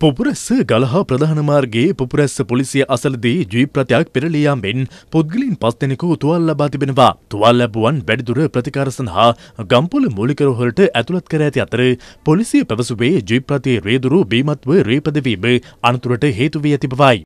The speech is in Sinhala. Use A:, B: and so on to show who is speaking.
A: පුපුරැස්ස ගලහා ප්‍රධාන මාර්ගයේ පුපුරැස්ස පොලිසිය අසලදී ජීප්‍රතයක් පෙරලියාමෙන් පුද්ගලින් පස් දෙනෙකු තුවල් ලබා තිබෙනවා. තුවල් ලැබුවන් වැඩිදුර ප්‍රතිකාර සඳහා ගම්පොල මූලිකරොහලට ඇතුළත් කර ඇති අතර පොලිසිය පැවසුවේ ජීප්‍රතියේ රේදුරු බීමත්ව රේපදවීම අනතුරට හේතු වී ඇති බවයි.